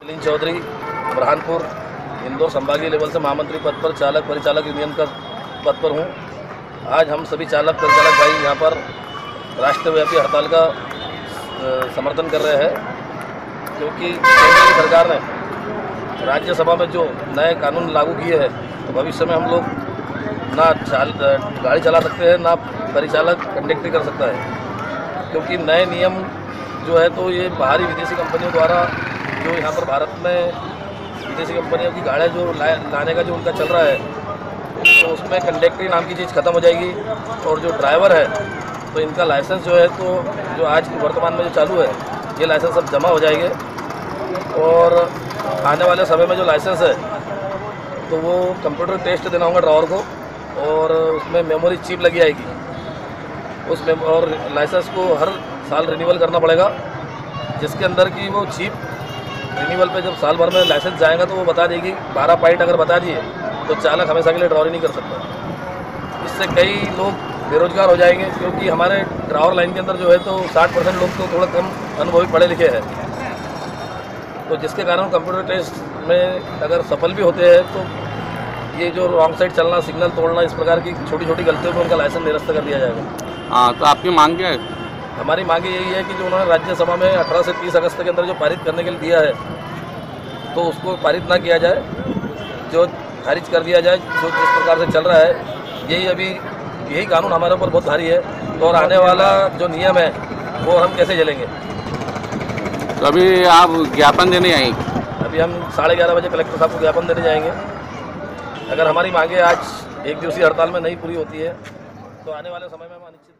मिलिंद चौधरी, बुरहानपुर, इंदौर संभागीय लेवल से महामंत्री पद पर चालक, परिचालक यूनियन का पद पर हूँ। आज हम सभी चालक, परिचालक भाई यहाँ पर राष्ट्रव्यापी हड़ताल का समर्थन कर रहे हैं, क्योंकि केंद्र सरकार ने राज्यसभा में जो नए कानून लागू किए हैं तो भविष्य में हम लोग ना चाल गाड़ी चला सकते हैं, ना परिचालक कंडक्टरी कर सकता है। क्योंकि नए नियम जो है तो ये बाहरी विदेशी कंपनियों द्वारा जो यहाँ पर भारत में विदेशी कंपनियों की गाड़ियाँ जो ला, लाने का जो उनका चल रहा है तो उसमें कंडक्टरी नाम की चीज़ ख़त्म हो जाएगी और जो ड्राइवर है तो इनका लाइसेंस जो है तो जो आज वर्तमान में जो चालू है ये लाइसेंस सब जमा हो जाएँगे। और आने वाले समय में जो लाइसेंस है तो वो कंप्यूटर टेस्ट देना होगा ड्राइवर को और उसमें मेमोरी चिप लगी आएगी। उस और लाइसेंस को हर साल रिन्यूअल करना पड़ेगा, जिसके अंदर की वो चीप रिन्यूअल पे जब साल भर में लाइसेंस जाएगा तो वो बता देगी, बारह पॉइंट अगर बता दिए तो चालक हमेशा के लिए ड्राइवरी नहीं कर सकता। इससे कई लोग बेरोजगार हो जाएँगे, क्योंकि हमारे ड्रावर लाइन के अंदर जो है तो 60 परसेंट लोग तो थोड़ा कम अनुभवी पढ़े लिखे हैं। तो जिसके कारण कंप्यूटर टेस्ट में अगर सफल भी होते हैं तो ये जो रॉन्ग साइड चलना सिग्नल तोड़ना, इस प्रकार की छोटी छोटी गलतियों में उनका लाइसेंस निरस्त कर दिया जाएगा। हाँ तो आपकी मांग क्या है? हमारी मांग यही है कि जो उन्होंने राज्यसभा में 18 से 30 अगस्त के अंदर जो पारित करने के लिए दिया है तो उसको पारित ना किया जाए जो खारिज कर दिया जाए जो जिस प्रकार से चल रहा है यही अभी यही कानून हमारे ऊपर बहुत भारी है तो और आने वाला जो नियम है वो हम कैसे झेलेंगे? तो अभी आप ज्ञापन देने आएँगे? अभी हम साढ़े ग्यारह बजे कलेक्टर साहब को ज्ञापन देने जाएँगे। अगर हमारी मांगे आज एक दिवसीय हड़ताल में नहीं पूरी होती है तो आने वाले समय में हम अनिश्चित